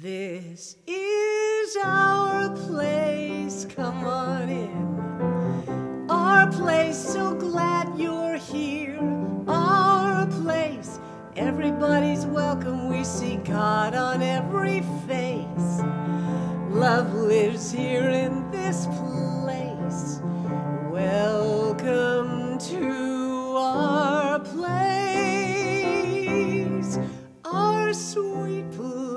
This is our place, come on in. Our place, so glad you're here. Our place, everybody's welcome. We see God on every face. Love lives here in this place. Welcome to our place, our sweet place.